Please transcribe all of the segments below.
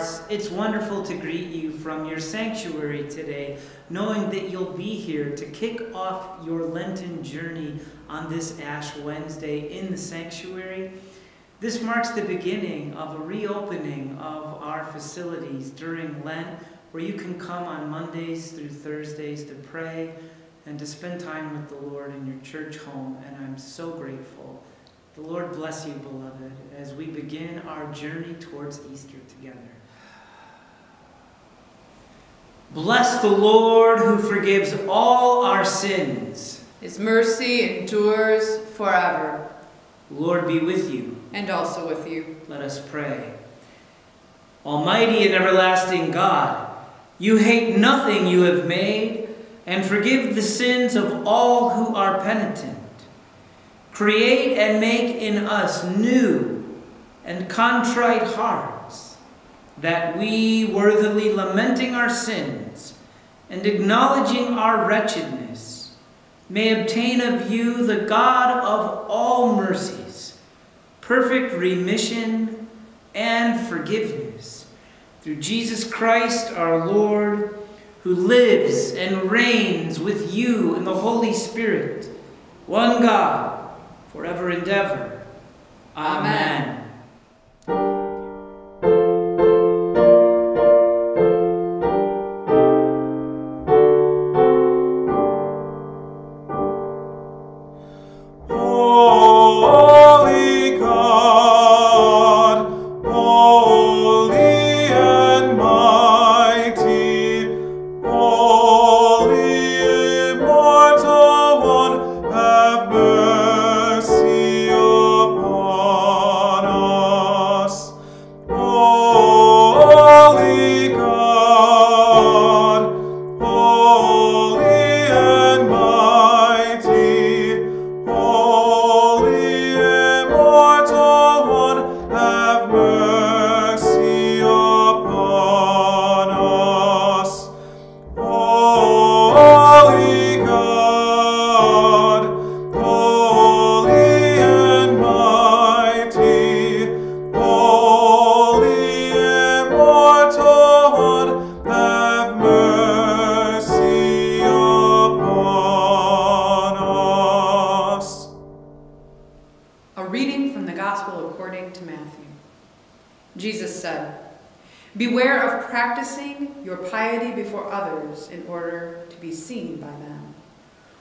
Bart's. It's wonderful to greet you from your sanctuary today, knowing that you'll be here to kick off your Lenten journey on this Ash Wednesday in the sanctuary. This marks the beginning of a reopening of our facilities during Lent, where you can come on Mondays through Thursdays to pray and to spend time with the Lord in your church home, and I'm so grateful. The Lord bless you, beloved, as we begin our journey towards Easter together. Bless the Lord who forgives all our sins. His mercy endures forever. Lord be with you. And also with you. Let us pray. Almighty and everlasting God, you hate nothing you have made and forgive the sins of all who are penitent. Create and make in us new and contrite hearts, that we, worthily lamenting our sins and acknowledging our wretchedness, may obtain of you, the God of all mercies, perfect remission and forgiveness. Through Jesus Christ our Lord, who lives and reigns with you in the Holy Spirit, one God, forever and ever. Amen.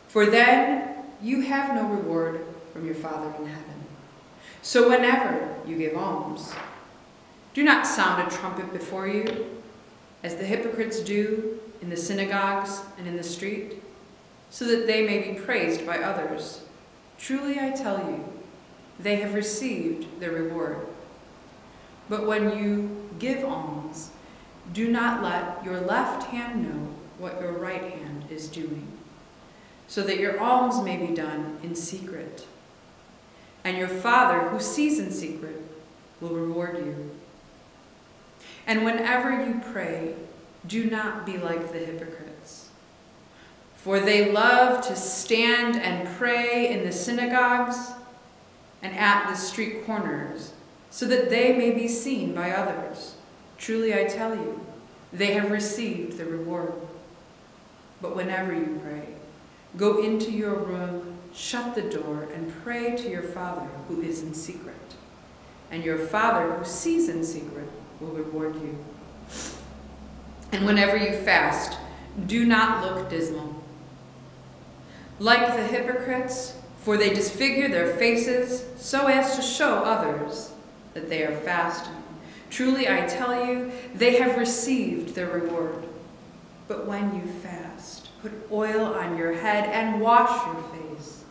For then you have no reward from your Father in heaven. So whenever you give alms, do not sound a trumpet before you, as the hypocrites do in the synagogues and in the street, so that they may be praised by others. Truly I tell you, they have received their reward. But when you give alms, do not let your left hand know what your right hand is doing so that your alms may be done in secret. And your Father, who sees in secret, will reward you. And whenever you pray, do not be like the hypocrites. For they love to stand and pray in the synagogues and at the street corners, so that they may be seen by others. Truly I tell you, they have received the reward. But whenever you pray, Go into your room, shut the door, and pray to your Father who is in secret. And your Father who sees in secret will reward you. And whenever you fast, do not look dismal. Like the hypocrites, for they disfigure their faces so as to show others that they are fasting. Truly I tell you, they have received their reward. But when you fast, Put oil on your head and wash your face,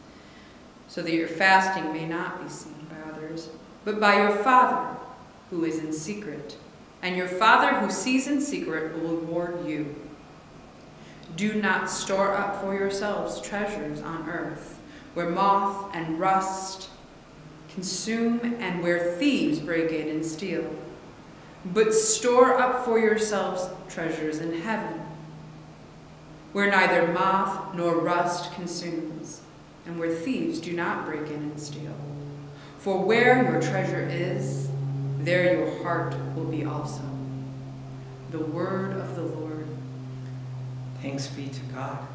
so that your fasting may not be seen by others, but by your Father who is in secret. And your Father who sees in secret will reward you. Do not store up for yourselves treasures on earth, where moth and rust consume and where thieves break in and steal. But store up for yourselves treasures in heaven where neither moth nor rust consumes, and where thieves do not break in and steal. For where your treasure is, there your heart will be also. The word of the Lord. Thanks be to God.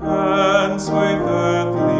hands with earthly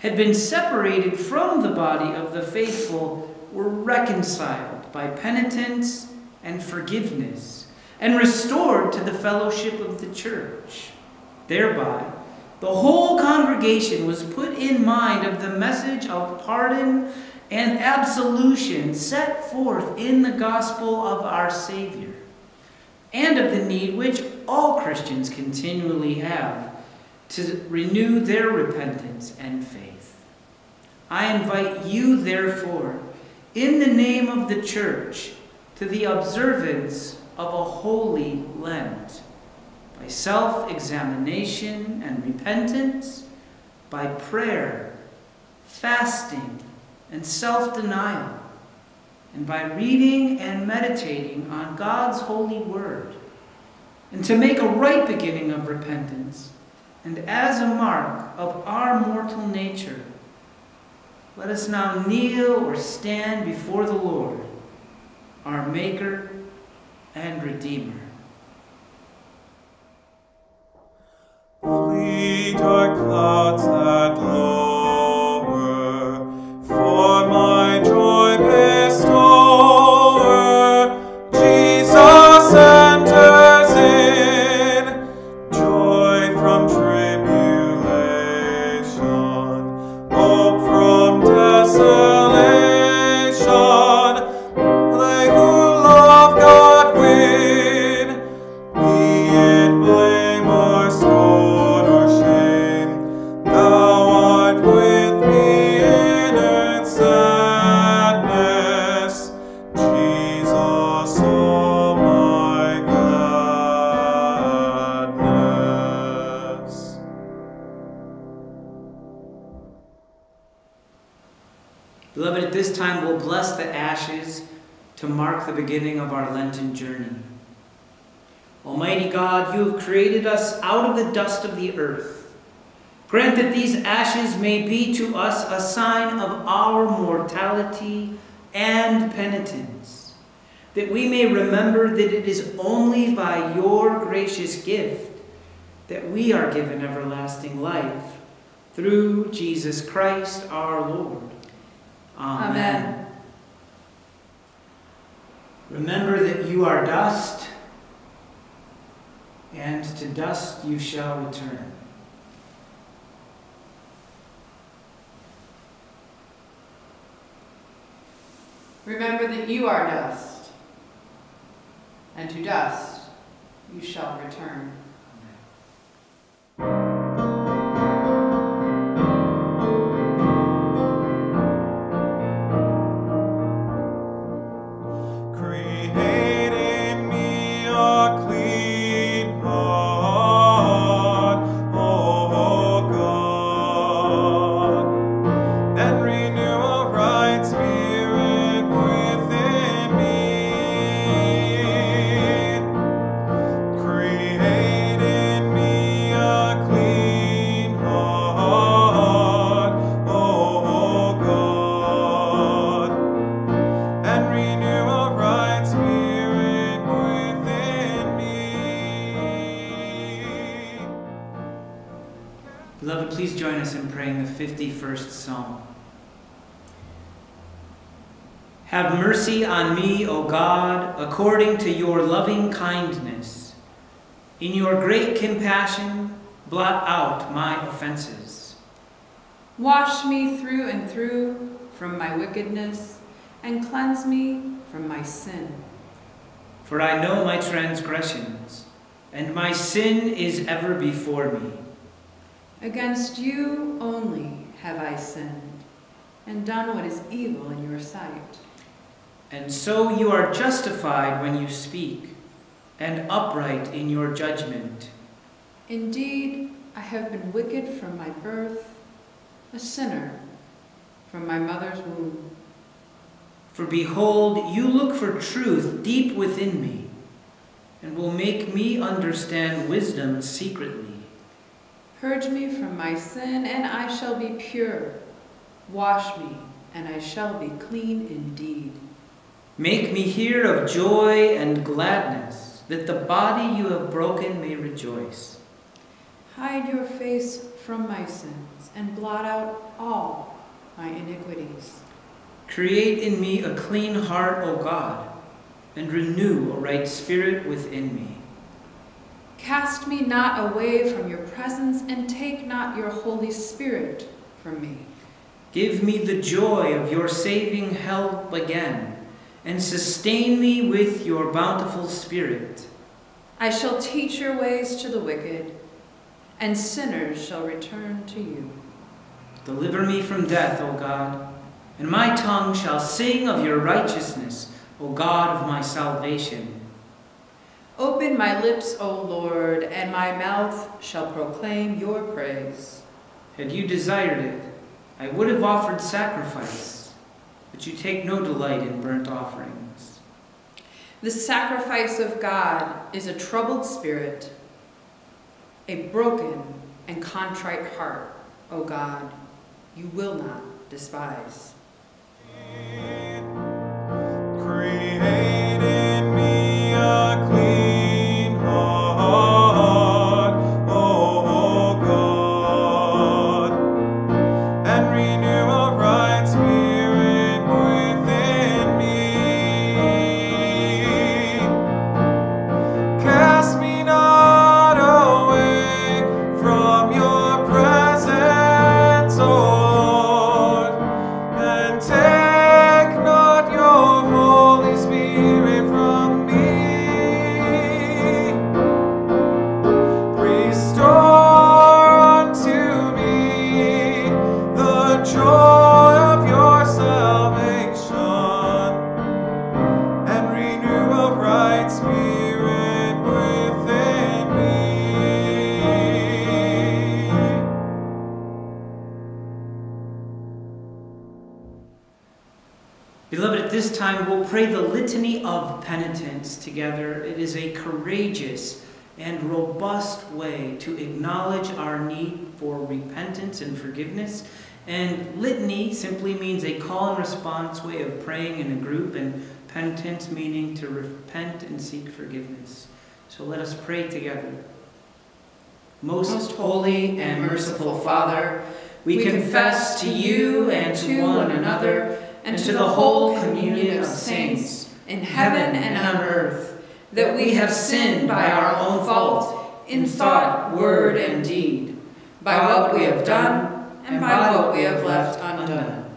had been separated from the body of the faithful were reconciled by penitence and forgiveness and restored to the fellowship of the church. Thereby, the whole congregation was put in mind of the message of pardon and absolution set forth in the gospel of our Savior, and of the need which all Christians continually have to renew their repentance and faith. I invite you, therefore, in the name of the church, to the observance of a holy Lent by self examination and repentance, by prayer, fasting, and self denial, and by reading and meditating on God's holy word, and to make a right beginning of repentance, and as a mark of our mortal nature. Let us now kneel or stand before the Lord, our Maker and Redeemer. Fleet are clouds that lower, this time we'll bless the ashes to mark the beginning of our Lenten journey. Almighty God, you have created us out of the dust of the earth. Grant that these ashes may be to us a sign of our mortality and penitence, that we may remember that it is only by your gracious gift that we are given everlasting life, through Jesus Christ our Lord. Amen. Remember that you are dust, and to dust you shall return. Remember that you are dust, and to dust you shall return. Have mercy on me, O God, according to your loving kindness. In your great compassion, blot out my offenses. Wash me through and through from my wickedness, and cleanse me from my sin. For I know my transgressions, and my sin is ever before me. Against you only have I sinned, and done what is evil in your sight. And so you are justified when you speak, and upright in your judgment. Indeed, I have been wicked from my birth, a sinner from my mother's womb. For behold, you look for truth deep within me, and will make me understand wisdom secretly. Purge me from my sin, and I shall be pure. Wash me, and I shall be clean indeed. Make me hear of joy and gladness, that the body you have broken may rejoice. Hide your face from my sins, and blot out all my iniquities. Create in me a clean heart, O God, and renew a right spirit within me. Cast me not away from your presence, and take not your Holy Spirit from me. Give me the joy of your saving help again, and sustain me with your bountiful spirit. I shall teach your ways to the wicked, and sinners shall return to you. Deliver me from death, O God, and my tongue shall sing of your righteousness, O God of my salvation. Open my lips, O Lord, and my mouth shall proclaim your praise. Had you desired it, I would have offered sacrifice, but you take no delight in burnt offerings. The sacrifice of God is a troubled spirit, a broken and contrite heart, O God, you will not despise. Create Beloved, at this time we'll pray the Litany of Penitence together. It is a courageous and robust way to acknowledge our need for repentance and forgiveness. And litany simply means a call and response way of praying in a group, and penitence meaning to repent and seek forgiveness. So let us pray together. Most holy and merciful Father, we confess to you and to one another and to the whole communion of saints in heaven and on earth that we have sinned by our own fault in thought, word, and deed, by what we have done and by what we have left undone.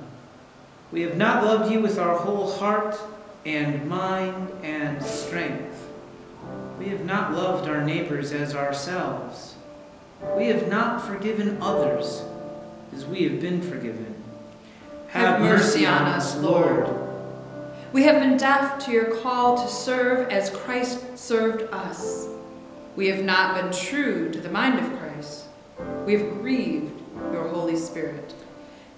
We have not loved you with our whole heart and mind and strength. We have not loved our neighbors as ourselves. We have not forgiven others as we have been forgiven. Have mercy on us, Lord. We have been deaf to your call to serve as Christ served us. We have not been true to the mind of Christ. We have grieved your Holy Spirit.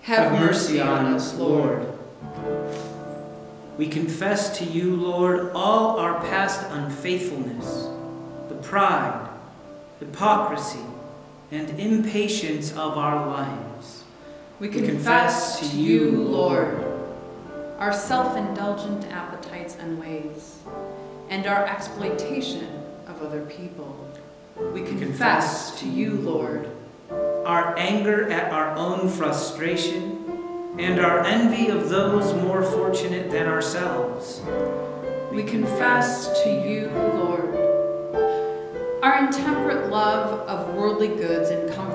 Have mercy on us, Lord. We confess to you, Lord, all our past unfaithfulness, the pride, hypocrisy, and impatience of our lives. We confess to you, Lord, our self-indulgent appetites and ways, and our exploitation of other people. We confess to you, Lord, our anger at our own frustration, and our envy of those more fortunate than ourselves. we confess to you, Lord, our intemperate love of worldly goods and comforts, and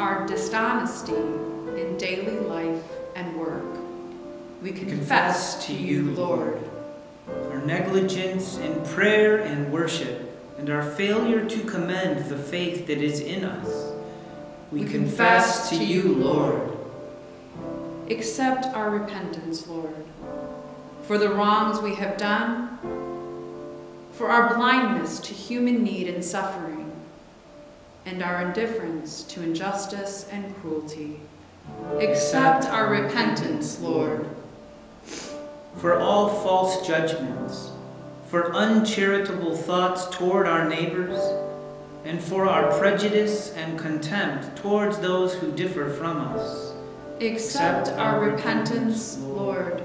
our dishonesty in daily life and work. We confess to you, Lord, our negligence in prayer and worship, and our failure to commend the faith that is in us. We, We confess, confess to you, Lord. accept our repentance, Lord, for the wrongs we have done, for our blindness to human need and suffering, and our indifference to injustice and cruelty. Accept our repentance, Lord, for all false judgments, for uncharitable thoughts toward our neighbors, and for our prejudice and contempt towards those who differ from us. Accept our repentance, Lord,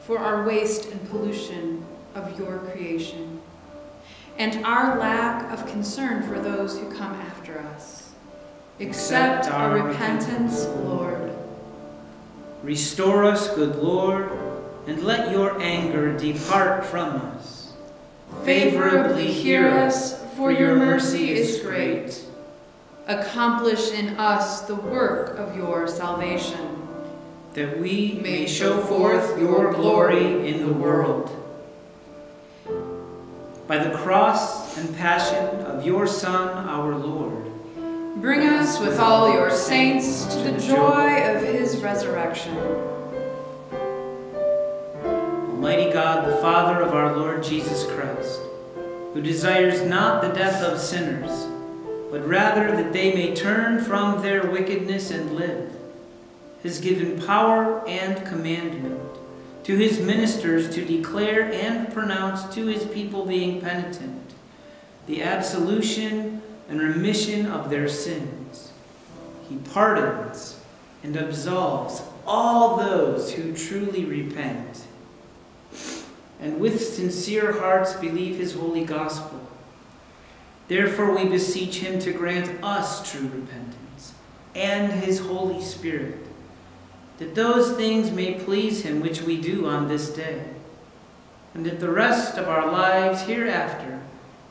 for our waste and pollution of your creation, and our lack of concern for those who come after us. Accept our repentance, Lord. Restore us, good Lord, and let your anger depart from us. Favorably hear us, for your mercy is great. Accomplish in us the work of your salvation. that we may show forth your glory in the world. By the cross and passion of your Son, our Lord, Bring us with all your saints to the joy of his resurrection. Almighty God, the Father of our Lord Jesus Christ, who desires not the death of sinners, but rather that they may turn from their wickedness and live, has given power and commandment to his ministers to declare and pronounce to his people being penitent the absolution and remission of their sins. He pardons and absolves all those who truly repent and with sincere hearts believe his holy gospel. Therefore, we beseech him to grant us true repentance and his Holy Spirit, that those things may please him which we do on this day, and that the rest of our lives hereafter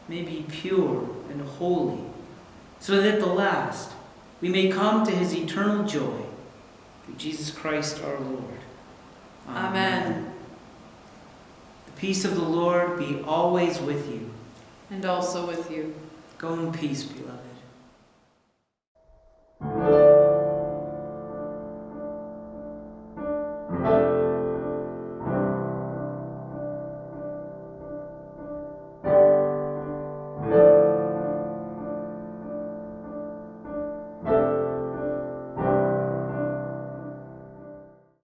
may be pure and holy, so that at the last we may come to his eternal joy. Through Jesus Christ our Lord. Amen. The peace of the Lord be always with you. And also with you. Go in peace, beloved.